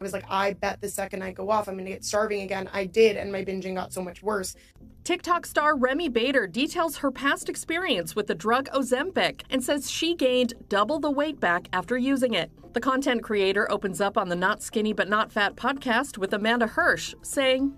I was like, I bet the second I go off, I'm going to get starving again. I did, and my binging got so much worse. TikTok star Remi Bader details her past experience with the drug Ozempic and says she gained double the weight back after using it. The content creator opens up on the Not Skinny But Not Fat podcast with Amanda Hirsch, saying,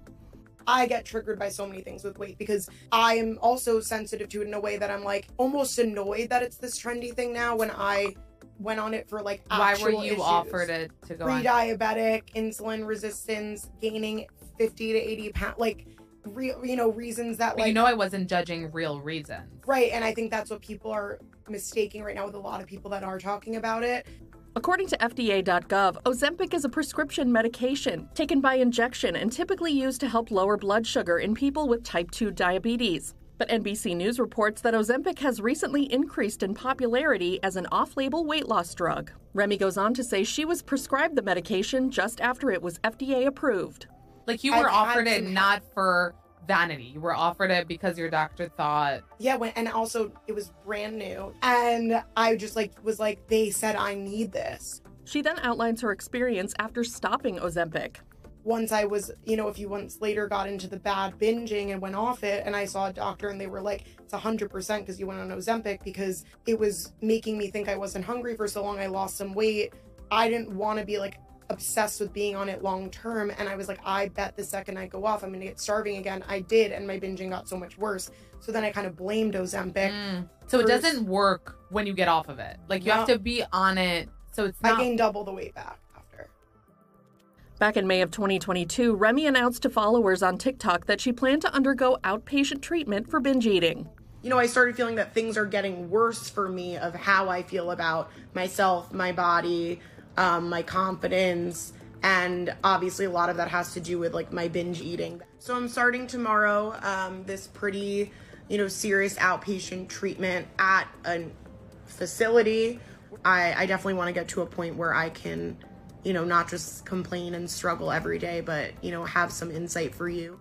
I get triggered by so many things with weight because I am also sensitive to it in a way that I'm like almost annoyed that it's this trendy thing now when I went on it for like Why were you issues. offered it to go pre-diabetic, insulin resistance, gaining 50 to 80 pounds, like real, you know, reasons that But like you know I wasn't judging real reasons. right. And I think that's what people are mistaking right now with a lot of people that are talking about it. According to FDA.gov, Ozempic is a prescription medication taken by injection and typically used to help lower blood sugar in people with type 2 diabetes. But NBC News reports that Ozempic has recently increased in popularity as an off label weight loss drug. Remi goes on to say she was prescribed the medication just after it was FDA approved. Like you I've were offered it some- not for vanity. You were offered it because your doctor thought Yeah, when, and also it was brand new, and I just like was like, they said I need this. She then outlines her experience after stopping Ozempic. Once I was, you know, a few months later got into the bad binging and went off it, and I saw a doctor and they were like, it's 100% because you went on Ozempic because it was making me think I wasn't hungry for so long. I lost some weight. I didn't want to be like obsessed with being on it long term. And I was like, I bet the second I go off, I'm going to get starving again. I did, and my binging got so much worse. So then I kind of blamed Ozempic. Mm. So it doesn't work when you get off of it. Like you have to be on it. So it's I gained double the weight back. Back in May of 2022, Remi announced to followers on TikTok that she planned to undergo outpatient treatment for binge eating. you know, I started feeling that things are getting worse for me of how I feel about myself, my body, um, my confidence. And obviously, a lot of that has to do with like my binge eating. So I'm starting tomorrow um, this pretty, you know, serious outpatient treatment at a facility. I, I definitely want to get to a point where I can, you know, not just complain and struggle every day, but, you know, have some insight for you.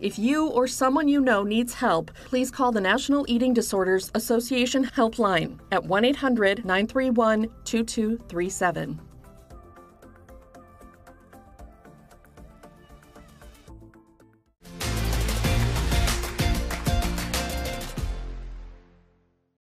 If you or someone you know needs help, please call the National Eating Disorders Association helpline at 1 800 931 2237.